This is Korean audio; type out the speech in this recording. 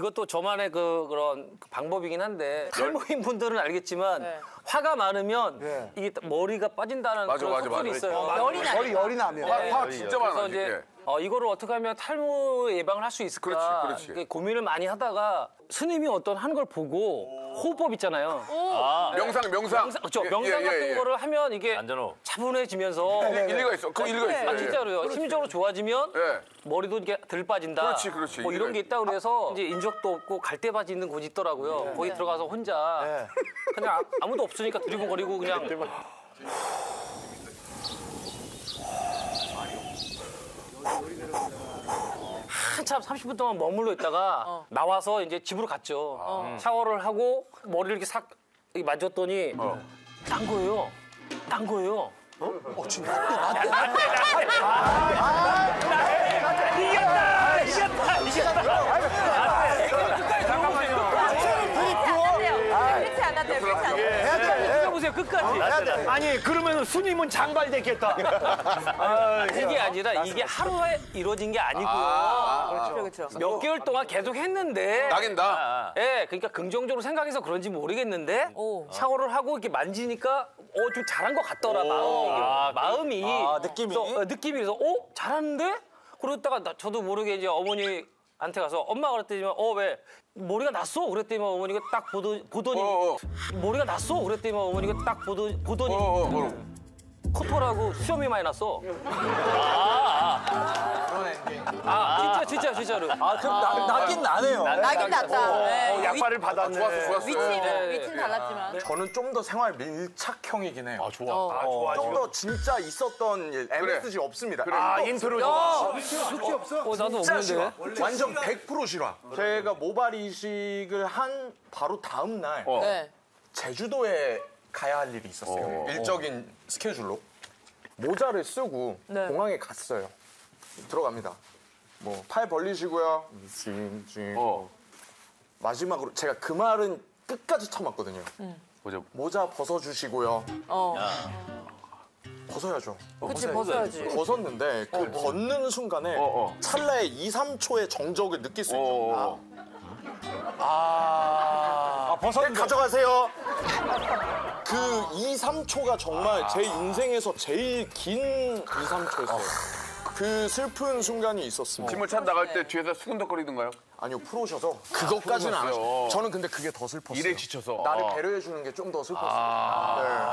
이것도 저만의 그 그런 그 방법이긴 한데 탈모인 분들은 알겠지만 네. 화가 많으면 네. 이게 머리가 빠진다는 맞아, 그런 맞아, 소문이 맞아. 있어요. 열이 나. 열이 열이 나면. 화, 화 진짜 많아. 그래서 이제 어, 이거를 어떻게 하면 탈모 예방을 할 수 있을까 그렇지, 그렇지. 이렇게 고민을 많이 하다가 스님이 어떤 하는 걸 보고 호흡법 있잖아요. 명상, 명상. 명상, 그렇죠. 예, 명상 예, 같은 예, 예. 거를 하면 이게 안전호. 차분해지면서 일리가 있어. 그 일리가 있어. 아 예. 진짜로요. 심리적으로 좋아지면 예. 머리도 이렇게 덜 빠진다. 그렇지, 그렇지. 뭐 이런 게 있다 그래서 이제 인적도 없고 갈대 바지 있는 곳이 있더라고요. 거기 들어가서 혼자 네. 그냥 아- 아무도 없으니까 드리고거리고 그냥 한참 30분 동안 머물러 있다가 나와서 이제 집으로 갔죠. 샤워를 하고 머리를 이렇게 싹 이렇게 만졌더니 딴 거예요. 딴 거예요. 어, 진짜. 그렇지 않았대요. 그렇지 않았대요. 보세요 끝까지. 아니 그러면 스님은 장발됐겠다. 이게 아니라 이게 하루에 이루어진 게 아니고요. 그렇죠, 그렇죠. 몇 개월 동안 계속 했는데. 낙인다. 예, 그러니까 긍정적으로 생각해서 그런지 모르겠는데 오. 샤워를 하고 이렇게 만지니까 어 좀 잘한 것 같더라 마음이. 마음이. 아, 느낌이? 그래서, 어, 느낌이 그래서 어 잘하는데? 그러다가 나- 저도 모르게 이제 어머니 한테 가서 엄마 그랬더니 어왜 머리가 났어? 그랬더니 어머니가 딱 보더, 보더니 어, 어. 머리가 났어? 그랬더니 어머니가 딱 보더, 보더니 어, 어, 어. 코털하고 수염이 많이 났어. 아, 진짜, 진짜, 진짜로. 아, 그럼 나, 나긴 나네요. 나긴 낫다. 네. 약발을 받았네. 좋았어, 좋았어. 위치, 네. 위치는 달랐지만. 저는 좀 더 생활 밀착형이긴 해요. 아 좋아. 아 좋아 좀 지금. 더 진짜 있었던 일, MSG 없습니다. 아 일도 인트로 야, 어, 나도 진짜 없는데. 싫어. 완전 100% 싫어. 제가 모발 이식을 한 바로 다음 날 어. 네. 제주도에 가야 할 일이 있었어요. 어. 일적인 스케줄로 모자를 쓰고 네. 공항에 갔어요. 들어갑니다. 뭐 팔 벌리시고요. 징, 징. 어. 마지막으로 제가 그 말은 끝까지 참았거든요. 보자. 모자 벗어주시고요. 어. 벗어야죠. 그치, 벗어야지. 벗었는데 그 벗는 순간에 어, 어. 찰나의 2, 3초의 정적을 느낄 수 어, 있죠. 어. 아 네, 벗었는데. 가져가세요. 그 2, 3초가 정말 제 인생에서 제일 긴 2, 3초였어요. 그 슬픈 순간이 있었습니다. 침을 찾 나갈 때 뒤에서 수근덕거리던가요? 아니요, 프로셔서 그것까지는 안. 하셨어요. 저는 근데 그게 더 슬펐어요. 일에 지쳐서. 나를 아. 배려해 주는 게 좀 더 슬펐어요. 네.